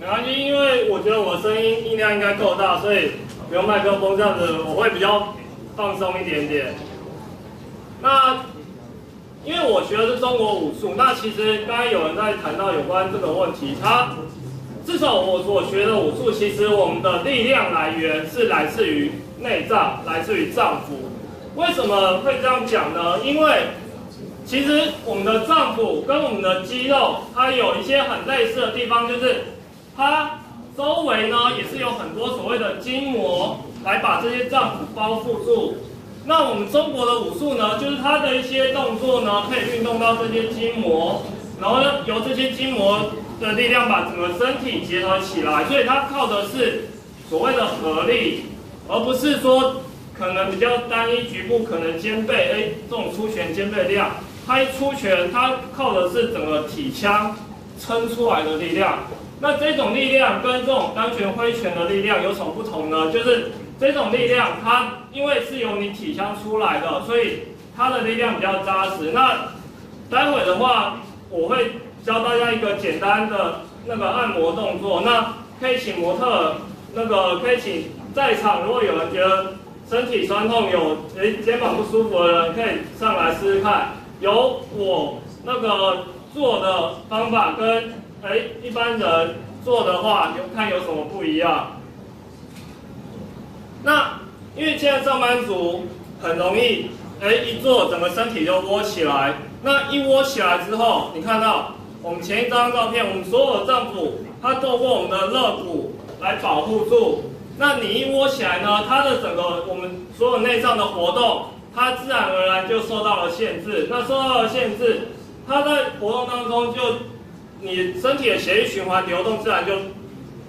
没关系，因为我觉得我声音音量应该够大，所以不用麦克风这样子，我会比较放松一点点。那因为我学的是中国武术，那其实刚刚有人在谈到有关这个问题，他至少我所学的武术，其实我们的力量来源是来自于内脏，来自于脏腑。为什么会这样讲呢？因为其实我们的脏腑跟我们的肌肉，它有一些很类似的地方，就是它周围呢也是有很多所谓的筋膜来把这些脏腑包覆住。那我们中国的武术呢，就是它的一些动作呢，可以运动到这些筋膜，然后呢由这些筋膜的力量把整个身体结合起来，所以它靠的是所谓的合力，而不是说可能比较单一局部可能肩背，哎，这种出拳肩背量。它一出拳，它靠的是整个体腔撑出来的力量。那这种力量跟这种单拳挥拳的力量有什么不同呢？就是这种力量，它因为是由你体腔出来的，所以它的力量比较扎实。那待会的话，我会教大家一个简单的那个按摩动作。那可以请模特，那个可以请在场，如果有人觉得身体酸痛、有诶肩膀不舒服的人，可以上来试试看。有我那个做的方法跟哎一般人做的话，有看有什么不一样？那因为现在上班族很容易哎一做整个身体就窝起来，那一窝起来之后，你看到我们前一张照片，我们所有的脏腑它透过我们的肋骨来保护住，那你一窝起来呢，它的整个我们所有内脏的活动。它自然而然就受到了限制，那受到了限制，它在活动当中就，你身体的血液循环流动自然就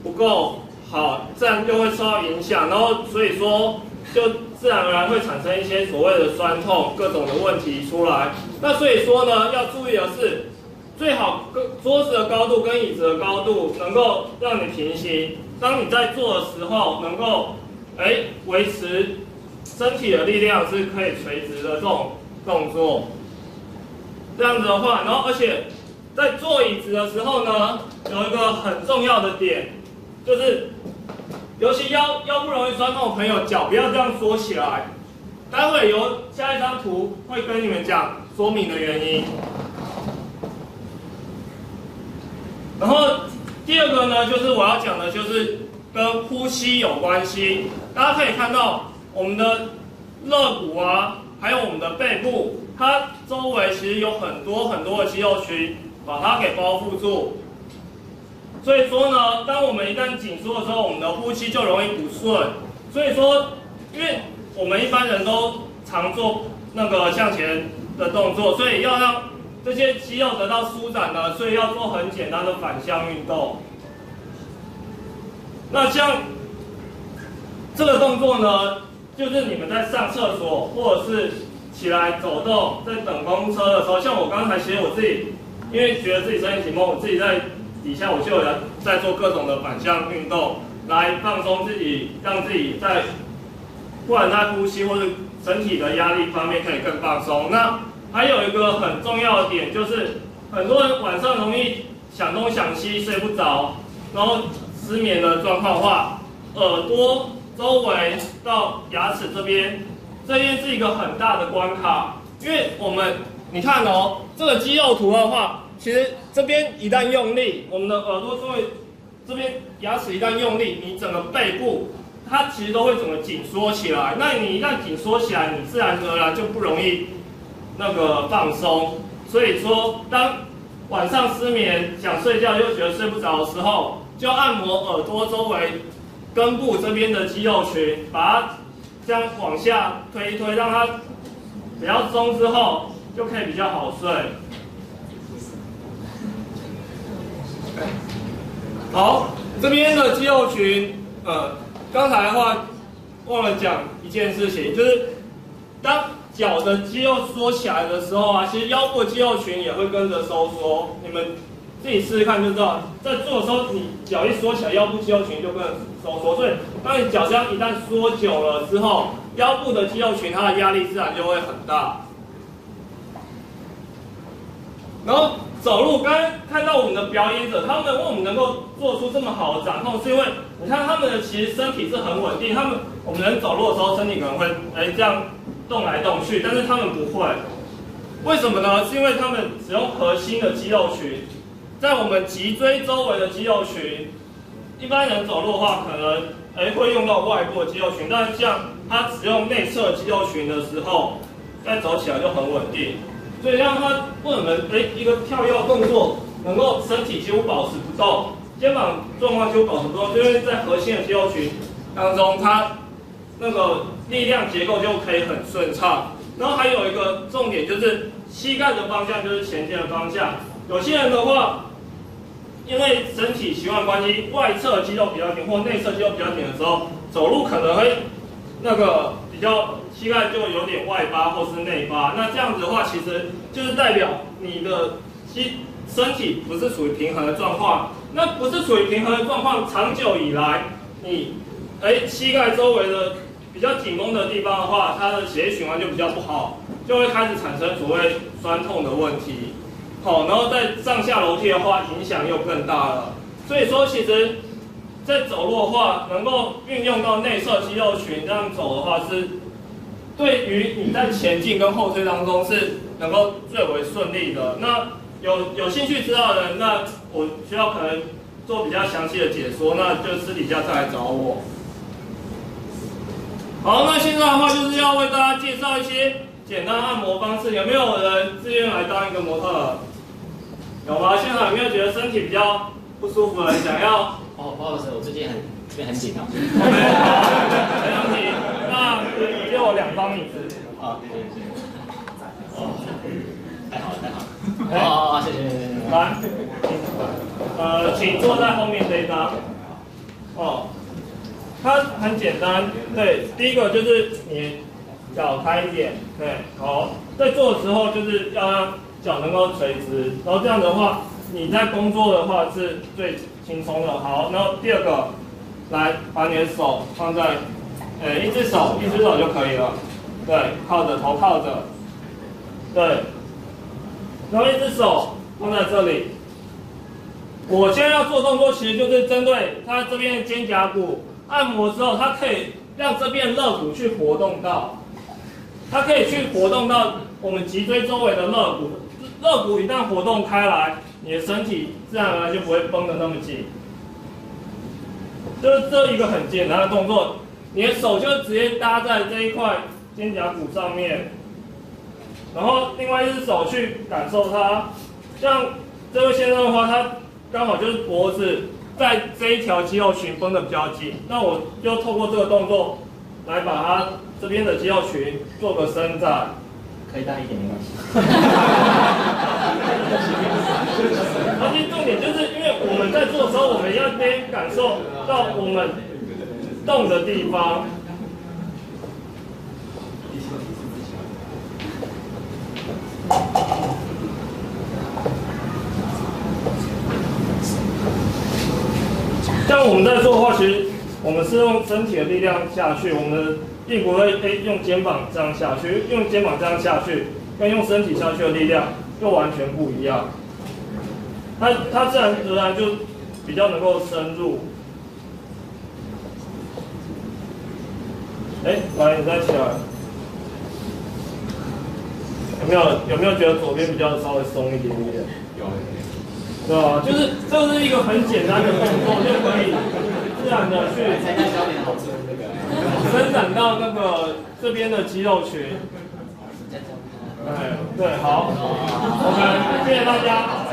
不够好，自然就会受到影响，然后所以说就自然而然会产生一些所谓的酸痛各种的问题出来。那所以说呢，要注意的是，最好跟桌子的高度跟椅子的高度能够让你平行，当你在做的时候能够哎维持。身体的力量是可以垂直的这种动作，这样子的话，然后而且在坐椅子的时候呢，有一个很重要的点，就是尤其腰腰不容易酸痛的朋友，脚不要这样缩起来。待会有下一张图会跟你们讲说明的原因。然后第二个呢，就是我要讲的，就是跟呼吸有关系。大家可以看到。我们的肋骨啊，还有我们的背部，它周围其实有很多很多的肌肉群把它给包覆住。所以说呢，当我们一旦紧缩的时候，我们的呼吸就容易不顺。所以说，因为我们一般人都常做那个向前的动作，所以要让这些肌肉得到舒展呢，所以要做很简单的反向运动。那像这个动作呢？就是你们在上厕所，或者是起来走动，在等公车的时候，像我刚才其实我自己，因为觉得自己身体紧绷，我自己在底下我就有在做各种的反向运动，来放松自己，让自己在不管在呼吸或者身体的压力方面可以更放松。那还有一个很重要的点，就是很多人晚上容易想东想西，睡不着，然后失眠的状况的话，耳朵。周围到牙齿这边，这边是一个很大的关卡，因为我们你看哦，这个肌肉图的话，其实这边一旦用力，我们的耳朵周围这边牙齿一旦用力，你整个背部它其实都会整个紧缩起来。那你一旦紧缩起来，你自然而然就不容易那个放松。所以说，当晚上失眠想睡觉又觉得睡不着的时候，就按摩耳朵周围。根部这边的肌肉群，把它这样往下推一推，让它比较松之后，就可以比较好睡。好，这边的肌肉群，呃，刚才的话忘了讲一件事情，就是当脚的肌肉缩起来的时候啊，其实腰部肌肉群也会跟着收缩。你们。自己试试看就知道，在做的时候，你脚一缩起来，腰部肌肉群就跟着收缩。所以，当你脚这样一旦缩久了之后，腰部的肌肉群它的压力自然就会很大。然后走路，刚刚看到我们的表演者，他们为我们能够做出这么好的掌控，是因为你看他们的其实身体是很稳定，他们我们人走路的时候身体可能会哎这样动来动去，但是他们不会，为什么呢？是因为他们使用核心的肌肉群，在我们脊椎周围的肌肉群，一般人走路的话可能哎会用到外部的肌肉群，但是像他使用内侧肌肉群的时候，再走起来就很稳定。所以让他为我们哎一个跳跃动作，能够身体几乎保持不动，肩膀状况几乎保持不动，因为在核心的肌肉群当中，它那个力量结构就可以很顺畅。然后还有一个重点就是膝盖的方向就是前进的方向。有些人的话，因为身体习惯关系，外侧肌肉比较紧或内侧肌肉比较紧的时候，走路可能会那个。比较膝盖就有点外八或是内八，那这样子的话，其实就是代表你的膝身体不是处于平衡的状况。那不是处于平衡的状况，长久以来，你哎膝盖周围的比较紧绷的地方的话，它的血液循环就比较不好，就会开始产生所谓酸痛的问题。好，然后在上下楼梯的话，影响又更大了。所以说，其实。在走路的话，能够运用到内侧肌肉群，这样走的话是，对于你在前进跟后退当中是能够最为顺利的。那有有兴趣知道的人，那我需要可能做比较详细的解说，那就私底下再来找我。好，那现在的话就是要为大家介绍一些简单按摩方式。有没有人自愿来当一个模特？有吗？现场有没有觉得身体比较不舒服的想要？哦，不好意思，我最近很这边很紧啊。很紧，那借我两张椅子。啊，谢谢。哦，太好了，太好了。好好谢谢谢谢。来，呃，请坐在后面这一张。哦，它很简单，对，第一个就是你脚开一点，对，好，在做的时候就是要让脚能够垂直，然后这样的话，你在工作的话是最。轻松的，好，然后第二个，来把你的手放在，呃，一只手，一只手就可以了，对，靠着头靠着，对，然后一只手放在这里。我现在要做动作，其实就是针对他这边的肩胛骨按摩之后，它可以让这边肋骨去活动到，它可以去活动到我们脊椎周围的肋骨，肋骨一旦活动开来。你的身体自然而然就不会绷得那么紧，就是这一个很简单的动作，你的手就直接搭在这一块肩胛骨上面，然后另外一只手去感受它，像这位先生的话，他刚好就是脖子在这一条肌肉群绷得比较紧，那我就透过这个动作来把他这边的肌肉群做个伸展。可以大一点没关系。而且重点就是因为我们在做的时候，我们要先感受到我们动的地方。像我们在做的话，其实我们是用身体的力量下去，我们的。并不会诶用肩膀这样下去，用肩膀这样下去，跟用身体下去的力量又完全不一样。它它自然而然就比较能够深入。哎，来你再起来，有没有有没有觉得左边比较稍微松一点点？有，对吧？就是这是一个很简单的动作，就可以自然的去。伸展到那个这边的肌肉群。哎，对，好，OK，谢谢大家。